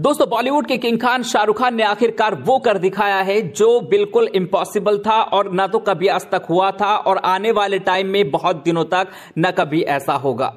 दोस्तों, बॉलीवुड के किंग खान शाहरुख खान ने आखिरकार वो कर दिखाया है जो बिल्कुल इम्पॉसिबल था और ना तो कभी आज तक हुआ था और आने वाले टाइम में बहुत दिनों तक न कभी ऐसा होगा।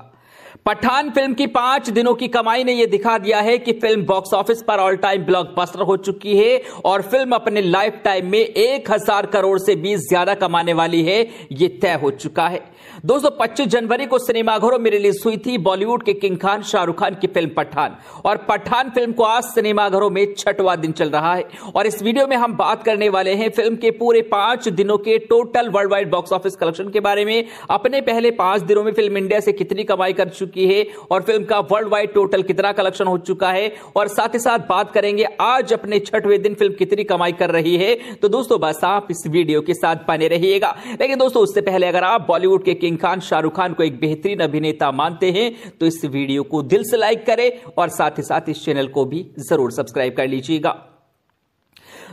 पठान फ़िल्म की पाँच दिनों की कमाई ने यह दिखा दिया है कि फ़िल्म बॉक्स ऑफ़िस पर ऑल टाइम ब्लॉकबस्टर हो चुकी है और फ़िल्म अपने लाइफ टाइम में एक हज़ार करोड़ से भी ज़्यादा कमाने वाली है यह तय हो चुका है। दोस्तों 25 जनवरी को सिनेमाघरों में रिलीज़ हुई थी बॉलीवुड के किंग खान, शाहरुख खान की फ़िल्म पठान। और पठान फ़िल्म को आज सिनेमाघरों में छठवा दिन चल रहा है। और इस वीडियो में हम बात करने वाले हैं फ़िल्म के पूरे पाँच दिनों के total world wide box office collection के बारे में। अपने पहले पाँच दिनों में फ़िल्म इंडिया से कितनी कमाई कर चुकी है और फ़िल्म का वर्ल्ड वाइड टोटल कितना कलेक्शन हो चुका है। और साथ ही साथ बात करेंगे, आज अपने छठवें दिन फ़िल्म कितनी कमाई कर रही है। तो दोस्तों, बस आप इस वीडियो के साथ बने रहिएगा। लेकिन दोस्तों, उससे पहले अगर आप बॉलीवुड के किंग खान शाहरुख खान को एक बेहतरीन अभिनेता मानते हैं तो इस वीडियो को दिल से लाइक करें और साथ ही साथ इस चैनल को भी ज़रूर सब्सक्राइब कर लीजिएगा।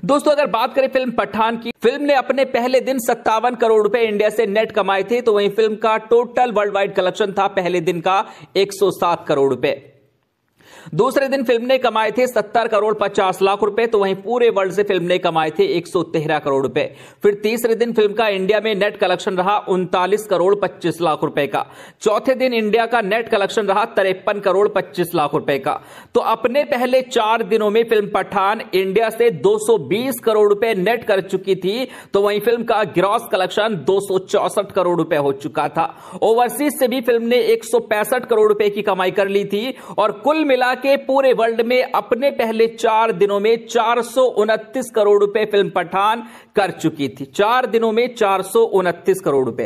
दोस्तों, अगर बात करें फ़िल्म पठान की, फ़िल्म ने अपने पहले दिन सत्तावन करोड़ रुपए इंडिया से नेट कमाए थे तो वहीं फ़िल्म का टोटल वर्ल्ड वाइड कलेक्शन था पहले दिन का 107 करोड़ रुपए। दूसरे दिन फ़िल्म ने कमाए थे सत्तर करोड़ पचास लाख रुपए तो वहीं पूरे वर्ल्ड से फ़िल्म ने कमाए थे एक सौ तेरह करोड़ रुपए। फिर तीसरे दिन फ़िल्म का इंडिया में नेट कलेक्शन रहा उनतालीस करोड़ पच्चीस लाख रुपए का। चौथे दिन इंडिया का नेट कलेक्शन रहा तिरपन करोड़ पच्चीस लाख रुपए का। तो अपने पहले चार दिनों में फ़िल्म पठान इंडिया से 220 करोड़ रुपए नेट कर चुकी थी तो वहीं फ़िल्म का ग्रॉस कलेक्शन दो करोड़ रुपए हो चुका था। ओवरसीज से भी फ़िल्म ने एक सौ पैंसठ करोड़ रुपए की कमाई कर ली थी, और कुल मिला के पूरे वर्ल्ड में अपने पहले चार दिनों में चार सौ उनतीस करोड़ रुपए फ़िल्म पठान कर चुकी थी। चार दिनों में चार सौ उनतीस करोड़ रुपए।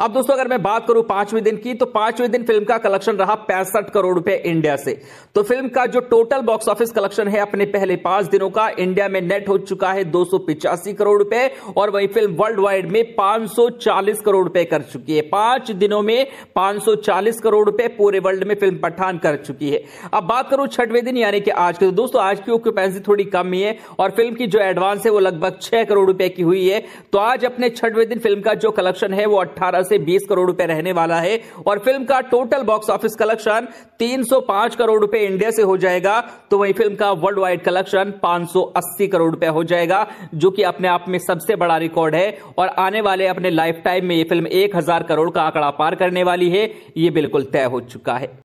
अब दोस्तों, अगर मैं बात करूँ पाँचवें दिन की तो पाँचवें दिन फ़िल्म का कलेक्शन रहा पैंसठ करोड़ रुपए इंडिया से। तो फ़िल्म का जो टोटल बॉक्स ऑफ़िस कलेक्शन है अपने पहले पाँच दिनों का, इंडिया में नेट हो चुका है दो करोड़ रुपए, और वही फ़िल्म वर्ल्ड वाइड में 540 करोड़ रुपए कर चुकी है। पाँच दिनों में 540 करोड़ रुपए पूरे वर्ल्ड में फ़िल्म पठान कर चुकी है। अब बात करूँ छठवें दिन, यानी कि आज के तो दोस्तों, आज की ऑक्यूपेंसी थोड़ी कम ही है और फ़िल्म की जो एडवांस है वो लगभग छह करोड़ रुपए की हुई है। तो आज अपने छठवें दिन फ़िल्म का जो कलेक्शन है वो अट्ठारह से बीस करोड़ रुपए रहने वाला है और फ़िल्म का टोटल बॉक्स ऑफ़िस कलेक्शन तीन करोड़ रुपए इंडिया से हो जाएगा। तो वही फ़िल्म का वर्ल्ड वाइड कलेक्शन पाँच करोड़ रुपए हो जाएगा, जो कि अपने आप में सबसे बड़ा रिकॉर्ड है। और आने वाले अपने लाइफ टाइम में ये फ़िल्म एक हज़ार करोड़ का आंकड़ा पार करने वाली है। ये बिल्कुल तय हो चुका है।